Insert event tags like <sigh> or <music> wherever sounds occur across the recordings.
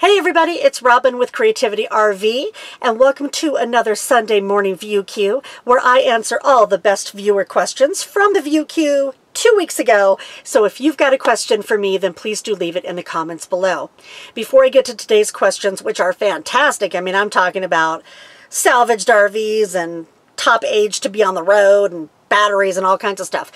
Hey everybody, it's Robin with Creativity RV, and welcome to another Sunday morning View Q, where I answer all the best viewer questions from the View Q two weeks ago. So if you've got a question for me, then please do leave it in the comments below. Before I get to today's questions, which are fantastic, I mean, I'm talking about salvaged RVs and top age to be on the road and batteries and all kinds of stuff.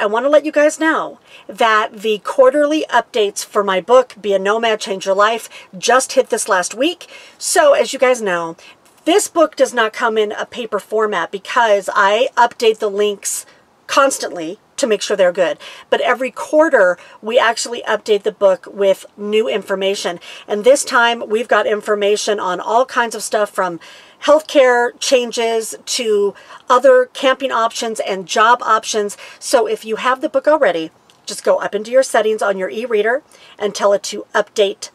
I want to let you guys know that the quarterly updates for my book, Be a Nomad, Change Your Life, just hit this last week. So as you guys know, this book does not come in a paper format because I update the links constantly to make sure they're good. But every quarter, we actually update the book with new information. And this time, we've got information on all kinds of stuff from healthcare changes to other camping options and job options. So if you have the book already, just go up into your settings on your e-reader and tell it to update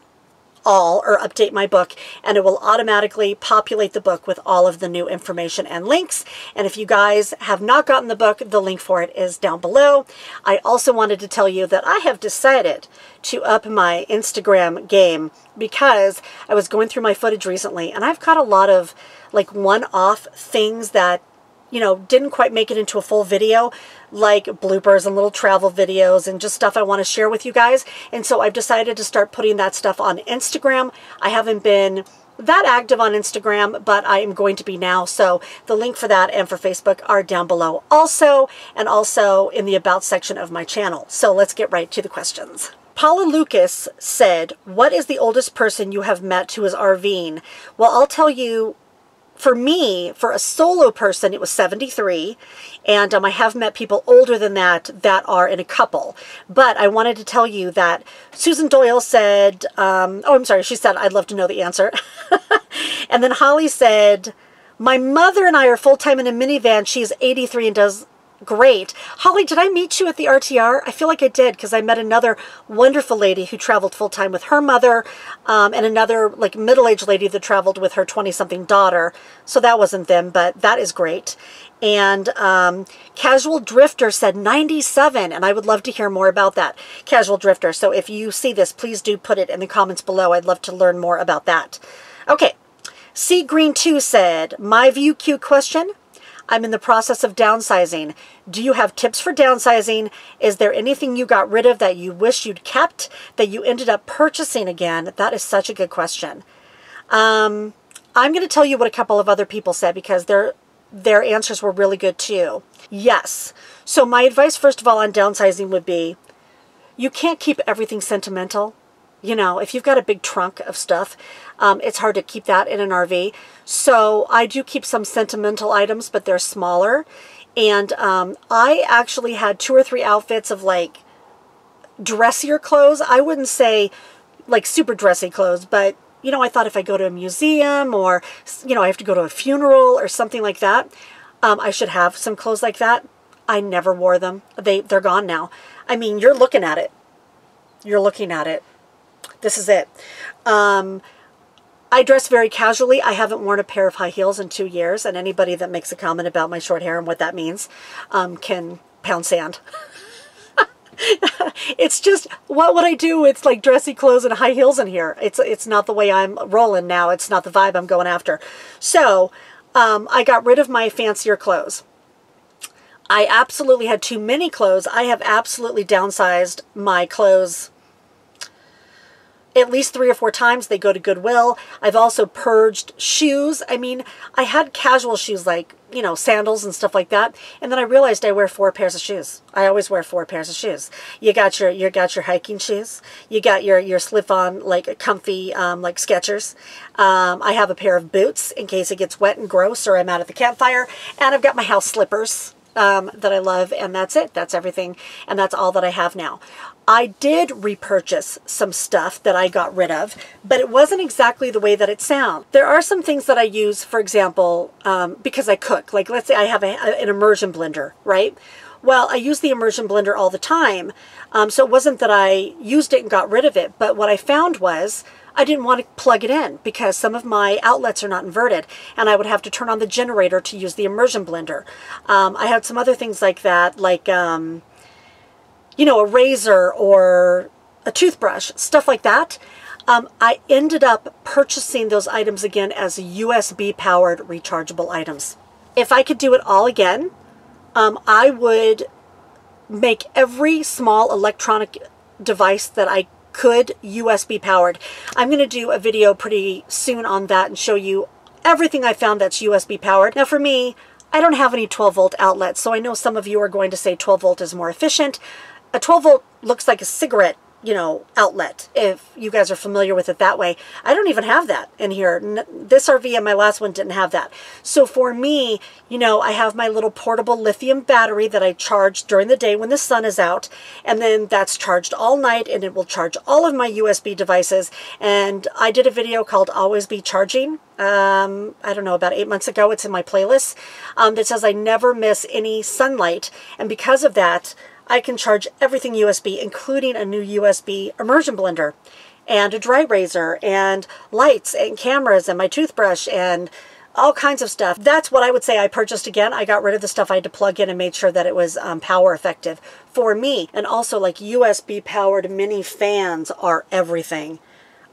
all or update my book and it will automatically populate the book with all of the new information and links. And if you guys have not gotten the book, the link for it is down below. I also wanted to tell you that I have decided to up my Instagram game because I was going through my footage recently and I've caught a lot of like one-off things that you know, didn't quite make it into a full video, like bloopers and little travel videos and just stuff I want to share with you guys. And so I've decided to start putting that stuff on Instagram. I haven't been that active on Instagram, but I am going to be now. So the link for that and for Facebook are down below also, and also in the About section of my channel. So let's get right to the questions. Paula Lucas said, what is the oldest person you have met who is RVing? Well, I'll tell you for me, for a solo person, it was 73. And um, I have met people older than that that are in a couple. But I wanted to tell you that Susan Doyle said, um, oh, I'm sorry, she said, I'd love to know the answer. <laughs> and then Holly said, my mother and I are full-time in a minivan. She's 83 and does great. Holly, did I meet you at the RTR? I feel like I did because I met another wonderful lady who traveled full time with her mother um, and another like middle-aged lady that traveled with her 20-something daughter. So that wasn't them, but that is great. And um, Casual Drifter said 97, and I would love to hear more about that. Casual Drifter. So if you see this, please do put it in the comments below. I'd love to learn more about that. Okay. Sea Green 2 said, my view Q question, I'm in the process of downsizing. Do you have tips for downsizing? Is there anything you got rid of that you wish you'd kept that you ended up purchasing again? That is such a good question. Um, I'm going to tell you what a couple of other people said because their their answers were really good too. Yes. So my advice, first of all, on downsizing would be you can't keep everything sentimental. You know, if you've got a big trunk of stuff, um, it's hard to keep that in an RV. So I do keep some sentimental items, but they're smaller. And um, I actually had two or three outfits of like dressier clothes. I wouldn't say like super dressy clothes, but you know, I thought if I go to a museum or, you know, I have to go to a funeral or something like that, um, I should have some clothes like that. I never wore them. They, they're gone now. I mean, you're looking at it. You're looking at it. This is it. Um, I dress very casually. I haven't worn a pair of high heels in two years, and anybody that makes a comment about my short hair and what that means um, can pound sand. <laughs> it's just what would I do with like dressy clothes and high heels in here? It's it's not the way I'm rolling now. It's not the vibe I'm going after. So um, I got rid of my fancier clothes. I absolutely had too many clothes. I have absolutely downsized my clothes at least three or four times. They go to Goodwill. I've also purged shoes. I mean, I had casual shoes like, you know, sandals and stuff like that. And then I realized I wear four pairs of shoes. I always wear four pairs of shoes. You got your, you got your hiking shoes. You got your, your slip-on, like comfy, um, like Skechers. Um, I have a pair of boots in case it gets wet and gross or I'm out at the campfire. And I've got my house slippers um, that I love, and that's it. That's everything, and that's all that I have now. I did repurchase some stuff that I got rid of, but it wasn't exactly the way that it sounds. There are some things that I use, for example, um, because I cook. Like let's say I have a, an immersion blender, right? Well, I use the immersion blender all the time. Um, so it wasn't that I used it and got rid of it, but what I found was I didn't want to plug it in because some of my outlets are not inverted and I would have to turn on the generator to use the immersion blender. Um, I had some other things like that, like, um, you know, a razor or a toothbrush, stuff like that. Um, I ended up purchasing those items again as USB powered rechargeable items. If I could do it all again, um, I would make every small electronic device that I could USB powered. I'm going to do a video pretty soon on that and show you everything I found that's USB powered. Now for me, I don't have any 12 volt outlets, so I know some of you are going to say 12 volt is more efficient. A 12 volt looks like a cigarette you know, outlet, if you guys are familiar with it that way. I don't even have that in here. This RV and my last one didn't have that. So for me, you know, I have my little portable lithium battery that I charge during the day when the sun is out, and then that's charged all night, and it will charge all of my USB devices. And I did a video called Always Be Charging, um, I don't know, about eight months ago. It's in my playlist um, that says I never miss any sunlight. And because of that, I can charge everything USB, including a new USB immersion blender and a dry razor and lights and cameras and my toothbrush and all kinds of stuff. That's what I would say I purchased again. I got rid of the stuff I had to plug in and made sure that it was um, power effective for me. And also like USB powered mini fans are everything.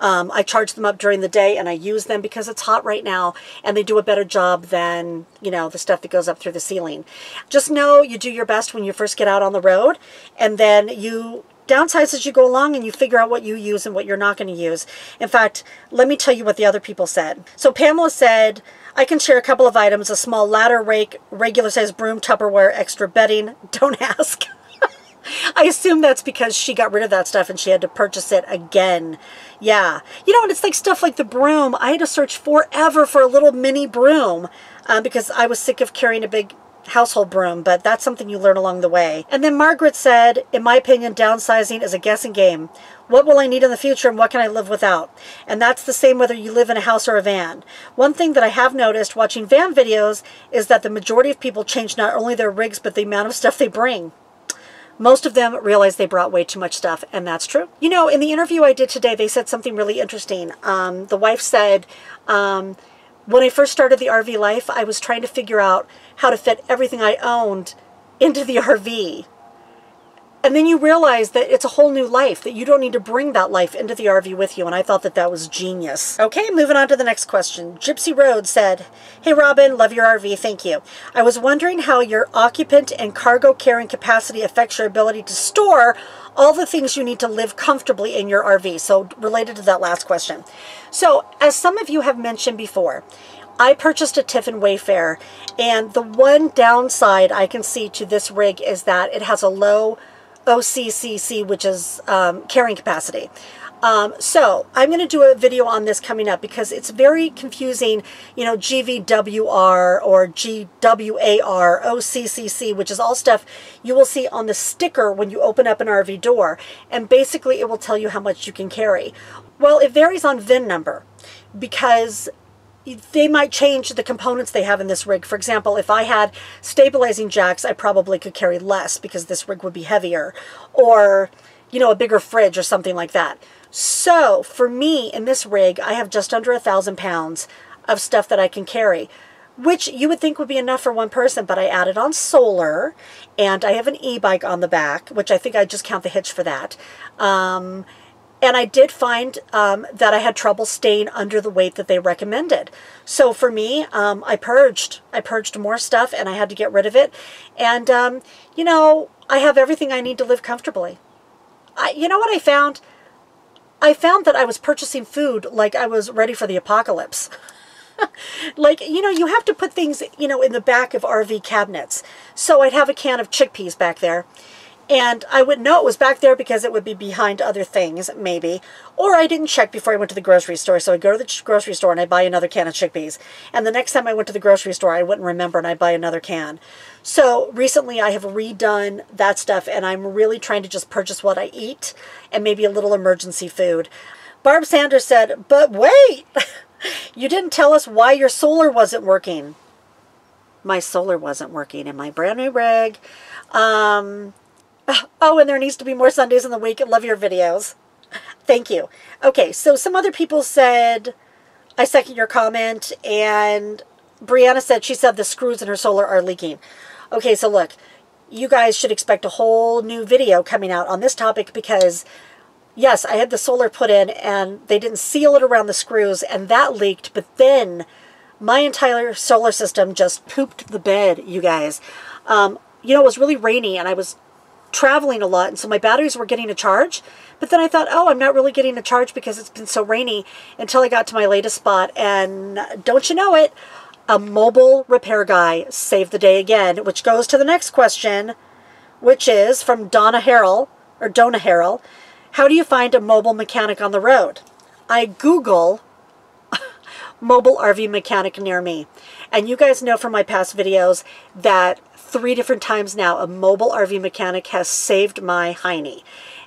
Um, I charge them up during the day and I use them because it's hot right now and they do a better job than, you know, the stuff that goes up through the ceiling. Just know you do your best when you first get out on the road and then you downsize as you go along and you figure out what you use and what you're not going to use. In fact, let me tell you what the other people said. So Pamela said, I can share a couple of items, a small ladder rake, regular size broom, Tupperware, extra bedding. <laughs> Don't ask. I assume that's because she got rid of that stuff and she had to purchase it again. Yeah. You know, and it's like stuff like the broom. I had to search forever for a little mini broom uh, because I was sick of carrying a big household broom, but that's something you learn along the way. And then Margaret said, in my opinion, downsizing is a guessing game. What will I need in the future and what can I live without? And that's the same whether you live in a house or a van. One thing that I have noticed watching van videos is that the majority of people change not only their rigs, but the amount of stuff they bring. Most of them realized they brought way too much stuff, and that's true. You know, in the interview I did today, they said something really interesting. Um, the wife said, um, when I first started the RV life, I was trying to figure out how to fit everything I owned into the RV. And then you realize that it's a whole new life, that you don't need to bring that life into the RV with you. And I thought that that was genius. Okay, moving on to the next question. Gypsy Road said, Hey Robin, love your RV, thank you. I was wondering how your occupant and cargo carrying capacity affects your ability to store all the things you need to live comfortably in your RV. So related to that last question. So as some of you have mentioned before, I purchased a Tiffin Wayfarer and the one downside I can see to this rig is that it has a low OCCC, which is um, carrying capacity. Um, so I'm going to do a video on this coming up because it's very confusing, you know, GVWR or GAWR, OCCC, which is all stuff you will see on the sticker when you open up an RV door. And basically it will tell you how much you can carry. Well, it varies on VIN number because they might change the components they have in this rig. For example, if I had stabilizing jacks, I probably could carry less because this rig would be heavier. Or, you know, a bigger fridge or something like that. So, for me, in this rig, I have just under a thousand pounds of stuff that I can carry. Which you would think would be enough for one person, but I added on solar, and I have an e-bike on the back, which I think I just count the hitch for that. Um, and I did find um, that I had trouble staying under the weight that they recommended. So for me, um, I purged. I purged more stuff and I had to get rid of it. And, um, you know, I have everything I need to live comfortably. I, you know what I found? I found that I was purchasing food like I was ready for the apocalypse. <laughs> like, you know, you have to put things, you know, in the back of RV cabinets. So I'd have a can of chickpeas back there and I wouldn't know it was back there because it would be behind other things, maybe. Or I didn't check before I went to the grocery store. So I'd go to the grocery store and I'd buy another can of chickpeas. And the next time I went to the grocery store, I wouldn't remember and I'd buy another can. So recently I have redone that stuff and I'm really trying to just purchase what I eat and maybe a little emergency food. Barb Sanders said, but wait, <laughs> you didn't tell us why your solar wasn't working. my solar wasn't working in my brand new rig. Um, oh, and there needs to be more Sundays in the week. Love your videos. Thank you. Okay, so some other people said, I second your comment, and Brianna said she said the screws in her solar are leaking. Okay, so look, you guys should expect a whole new video coming out on this topic because yes, I had the solar put in and they didn't seal it around the screws and that leaked, but then my entire solar system just pooped the bed, you guys. Um, you know, it was really rainy and I was traveling a lot and so my batteries were getting a charge. But then I thought, oh, I'm not really getting a charge because it's been so rainy until I got to my latest spot. And uh, don't you know it, a mobile repair guy saved the day again, which goes to the next question, which is from Donna Harrell, or Donna Harrell. How do you find a mobile mechanic on the road? I Google <laughs> mobile RV mechanic near me. And you guys know from my past videos that three different times now a mobile RV mechanic has saved my hiney.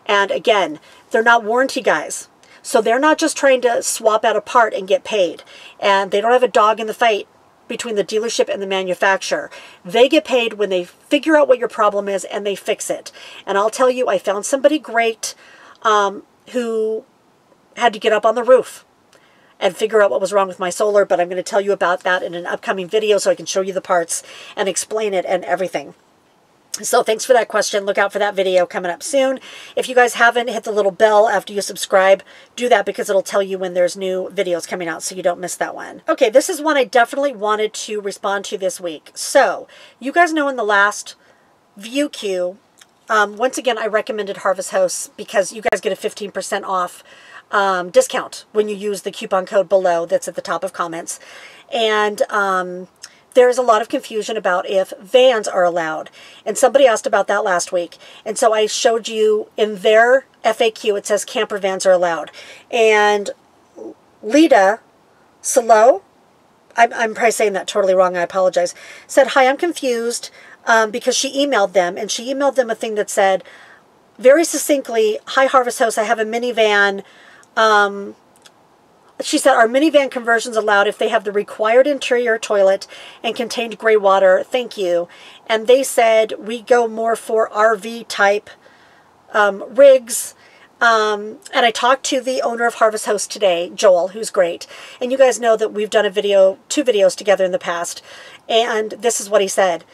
And again, they're not warranty guys. So they're not just trying to swap out a part and get paid. And they don't have a dog in the fight between the dealership and the manufacturer. They get paid when they figure out what your problem is and they fix it. And I'll tell you, I found somebody great um, who had to get up on the roof and figure out what was wrong with my solar, but I'm going to tell you about that in an upcoming video so I can show you the parts and explain it and everything. So thanks for that question. Look out for that video coming up soon. If you guys haven't hit the little bell after you subscribe, do that because it'll tell you when there's new videos coming out so you don't miss that one. Okay, this is one I definitely wanted to respond to this week. So you guys know in the last View Q, um, once again, I recommended Harvest Hosts because you guys get a 15% off um, discount when you use the coupon code below that's at the top of comments. And um, there's a lot of confusion about if vans are allowed. And somebody asked about that last week. And so I showed you in their FAQ, it says camper vans are allowed. And Lita Salo, I'm, I'm probably saying that totally wrong, I apologize, said, Hi, I'm confused um, because she emailed them and she emailed them a thing that said very succinctly, Hi Harvest Host, I have a minivan. Um, she said, Are minivan conversions allowed if they have the required interior toilet and contained gray water? Thank you. And they said, We go more for RV type um, rigs. Um, and I talked to the owner of Harvest Hosts today, Joel, who's great. And you guys know that we've done a video, two videos together in the past. And this is what he said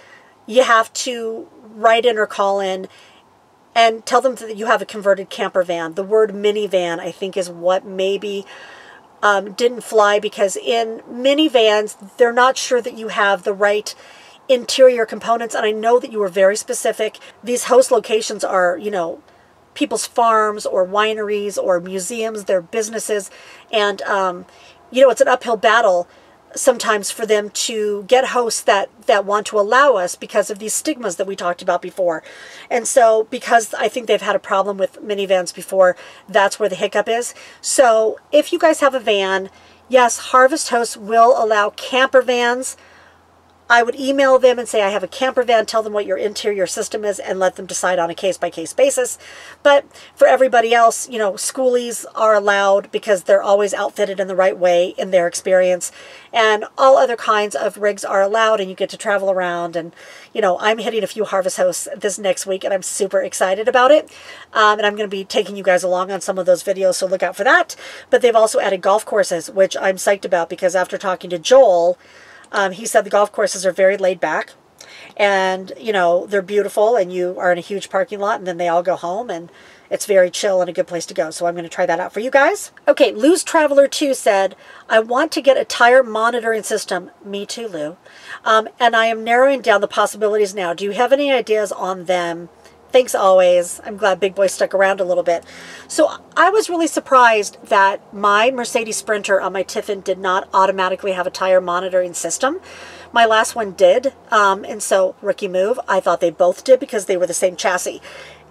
you have to write in or call in and tell them that you have a converted camper van. The word minivan, I think, is what maybe um, didn't fly because in minivans, they're not sure that you have the right interior components. And I know that you were very specific. These host locations are, you know, people's farms or wineries or museums, their businesses. And, um, you know, it's an uphill battle sometimes for them to get hosts that that want to allow us because of these stigmas that we talked about before. And so because I think they've had a problem with minivans before, that's where the hiccup is. So if you guys have a van, yes, Harvest Hosts will allow camper vans I would email them and say I have a camper van, tell them what your interior system is, and let them decide on a case by case basis. But for everybody else, you know, schoolies are allowed because they're always outfitted in the right way in their experience. And all other kinds of rigs are allowed, and you get to travel around. And, you know, I'm hitting a few harvest hosts this next week, and I'm super excited about it. Um, and I'm going to be taking you guys along on some of those videos, so look out for that. But they've also added golf courses, which I'm psyched about because after talking to Joel, um, he said the golf courses are very laid back and, you know, they're beautiful and you are in a huge parking lot and then they all go home and it's very chill and a good place to go. So I'm going to try that out for you guys. Okay, Lou's Traveler 2 said, I want to get a tire monitoring system. Me too, Lou. Um, and I am narrowing down the possibilities now. Do you have any ideas on them? Thanks always. I'm glad Big Boy stuck around a little bit. So I was really surprised that my Mercedes Sprinter on my Tiffin did not automatically have a tire monitoring system. My last one did, um, and so rookie move. I thought they both did because they were the same chassis.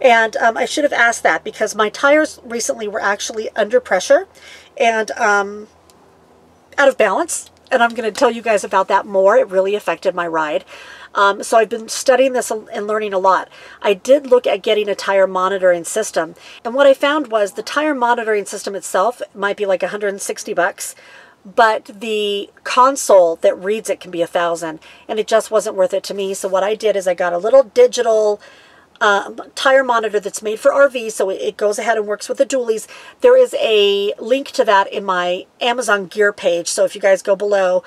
And um, I should have asked that because my tires recently were actually under pressure and um, out of balance. And I'm going to tell you guys about that more. It really affected my ride. Um, so I've been studying this and learning a lot. I did look at getting a tire monitoring system. And what I found was the tire monitoring system itself might be like 160 bucks. but the console that reads it can be a thousand and it just wasn't worth it to me so what i did is i got a little digital um, tire monitor that's made for rv so it goes ahead and works with the dualies there is a link to that in my amazon gear page so if you guys go below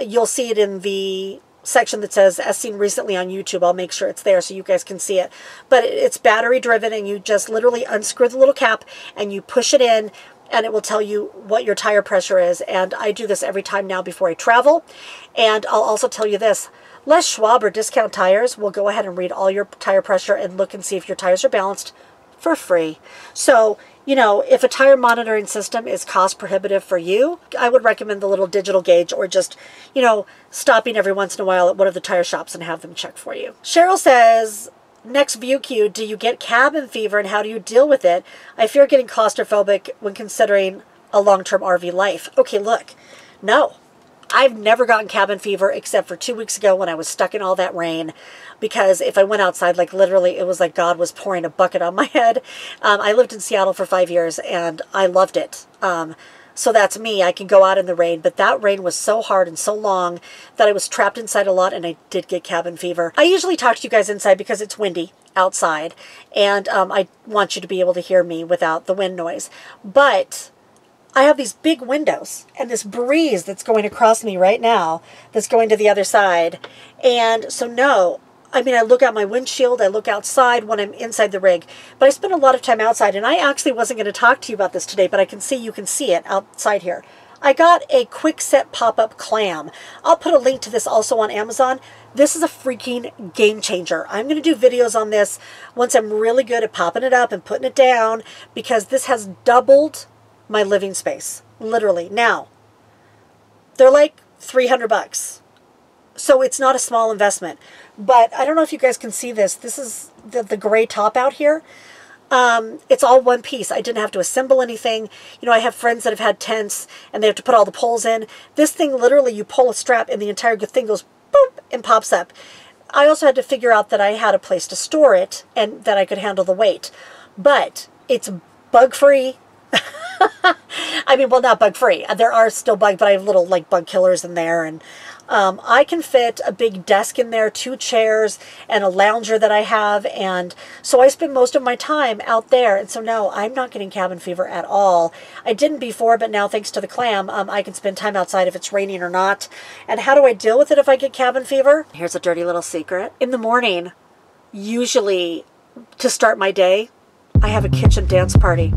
you'll see it in the section that says as seen recently on YouTube. I'll make sure it's there so you guys can see it. But it's battery driven and you just literally unscrew the little cap and you push it in and it will tell you what your tire pressure is. And I do this every time now before I travel. And I'll also tell you this. Les Schwab or Discount Tires will go ahead and read all your tire pressure and look and see if your tires are balanced for free. So, you know, if a tire monitoring system is cost prohibitive for you, I would recommend the little digital gauge or just, you know, stopping every once in a while at one of the tire shops and have them check for you. Cheryl says, Next View Q, do you get cabin fever and how do you deal with it? I fear getting claustrophobic when considering a long-term RV life. Okay, look, no, I've never gotten cabin fever except for two weeks ago when I was stuck in all that rain because if I went outside, like literally, it was like God was pouring a bucket on my <laughs> head. Um, I lived in Seattle for five years and I loved it. Um, so that's me. I can go out in the rain, but that rain was so hard and so long that I was trapped inside a lot and I did get cabin fever. I usually talk to you guys inside because it's windy outside and um, I want you to be able to hear me without the wind noise. But I have these big windows and this breeze that's going across me right now that's going to the other side. And so no, I mean, I look out my windshield, I look outside when I'm inside the rig, but I spend a lot of time outside. And I actually wasn't going to talk to you about this today, but I can see you can see it outside here. I got a Quick-Set pop-up clam. I'll put a link to this also on Amazon. This is a freaking game changer. I'm going to do videos on this once I'm really good at popping it up and putting it down because this has doubled my living space, literally. Now, they're like 300 bucks. So it's not a small investment. But I don't know if you guys can see this. This is the, the gray top out here. Um, it's all one piece. I didn't have to assemble anything. You know, I have friends that have had tents and they have to put all the poles in. This thing, literally, you pull a strap and the entire thing goes boop and pops up. I also had to figure out that I had a place to store it and that I could handle the weight. But it's bug-free. <laughs> I mean, well, not bug-free. There are still bugs, but I have little, like, bug killers in there and um, I can fit a big desk in there, two chairs, and a lounger that I have. And so I spend most of my time out there. And so no, I'm not getting cabin fever at all. I didn't before, but now thanks to the clam, um, I can spend time outside if it's raining or not. And how do I deal with it if I get cabin fever? Here's a dirty little secret. In the morning, usually to start my day, I have a kitchen dance party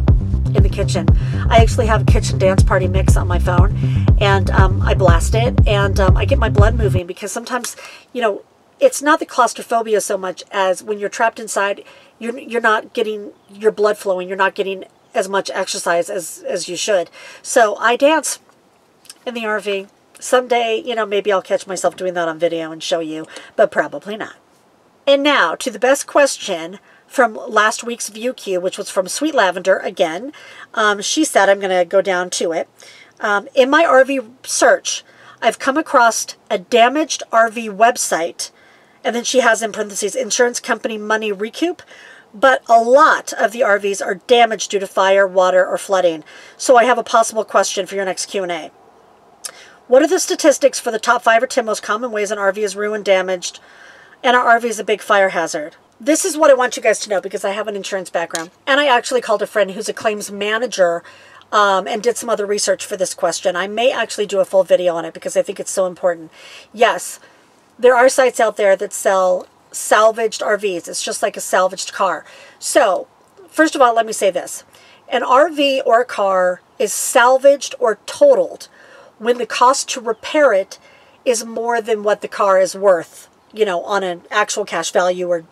in the kitchen. I actually have a kitchen dance party mix on my phone and um, I blast it and um, I get my blood moving because sometimes, you know, it's not the claustrophobia so much as when you're trapped inside, you're, you're not getting your blood flowing, you're not getting as much exercise as, as you should. So I dance in the RV. Someday, you know, maybe I'll catch myself doing that on video and show you, but probably not. And now to the best question from last week's View Q, which was from Sweet Lavender again. Um, she said, I'm going to go down to it. Um, in my RV search, I've come across a damaged RV website, and then she has in parentheses, insurance company money recoup, but a lot of the RVs are damaged due to fire, water, or flooding. So I have a possible question for your next Q&A. What are the statistics for the top five or ten most common ways an RV is ruined, damaged, and our RV is a big fire hazard? This is what I want you guys to know because I have an insurance background. And I actually called a friend who's a claims manager um, and did some other research for this question. I may actually do a full video on it because I think it's so important. Yes, there are sites out there that sell salvaged RVs. It's just like a salvaged car. So, first of all, let me say this. An RV or a car is salvaged or totaled when the cost to repair it is more than what the car is worth, you know, on an actual cash value or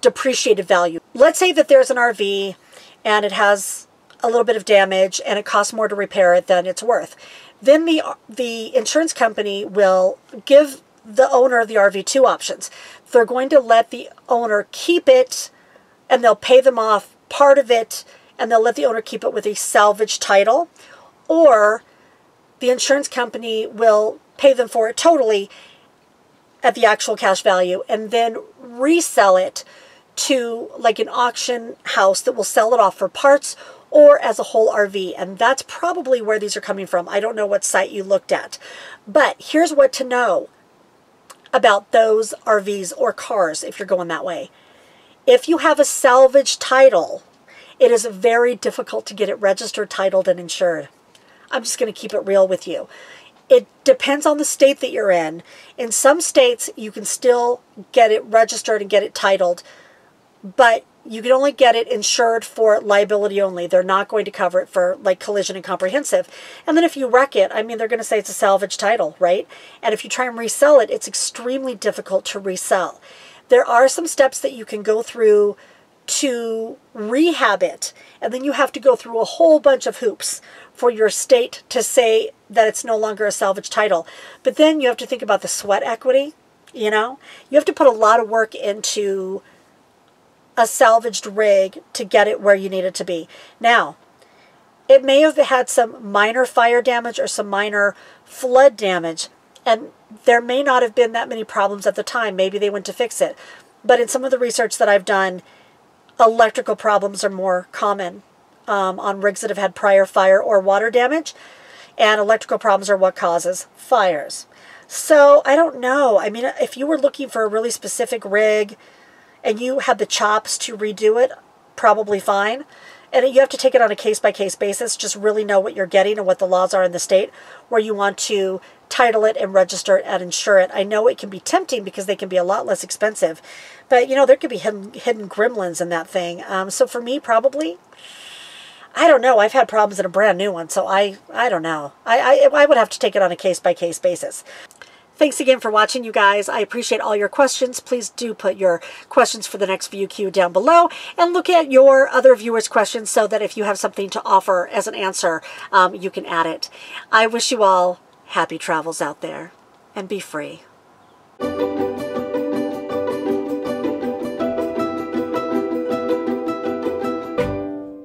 depreciated value. Let's say that there's an RV and it has a little bit of damage and it costs more to repair it than it's worth. Then the, the insurance company will give the owner of the RV two options. They're going to let the owner keep it and they'll pay them off part of it and they'll let the owner keep it with a salvage title or the insurance company will pay them for it totally at the actual cash value and then resell it to like an auction house that will sell it off for parts or as a whole RV. And that's probably where these are coming from. I don't know what site you looked at. But here's what to know about those RVs or cars if you're going that way. If you have a salvage title, it is very difficult to get it registered, titled, and insured. I'm just going to keep it real with you. It depends on the state that you're in. In some states, you can still get it registered and get it titled, but you can only get it insured for liability only. They're not going to cover it for like collision and comprehensive. And then if you wreck it, I mean, they're going to say it's a salvage title, right? And if you try and resell it, it's extremely difficult to resell. There are some steps that you can go through to rehab it. And then you have to go through a whole bunch of hoops for your state to say that it's no longer a salvage title. But then you have to think about the sweat equity, you know? You have to put a lot of work into a salvaged rig to get it where you need it to be. Now, it may have had some minor fire damage or some minor flood damage, and there may not have been that many problems at the time. Maybe they went to fix it. But in some of the research that I've done, electrical problems are more common um, on rigs that have had prior fire or water damage, and electrical problems are what causes fires. So I don't know. I mean, if you were looking for a really specific rig, and you have the chops to redo it, probably fine. And you have to take it on a case by case basis, just really know what you're getting and what the laws are in the state where you want to title it and register it and insure it. I know it can be tempting because they can be a lot less expensive, but you know, there could be hidden, hidden gremlins in that thing. Um, so for me, probably, I don't know. I've had problems in a brand new one, so I, I don't know. I, I, I would have to take it on a case by case basis. Thanks again for watching, you guys. I appreciate all your questions. Please do put your questions for the next queue down below and look at your other viewers' questions so that if you have something to offer as an answer, um, you can add it. I wish you all happy travels out there and be free.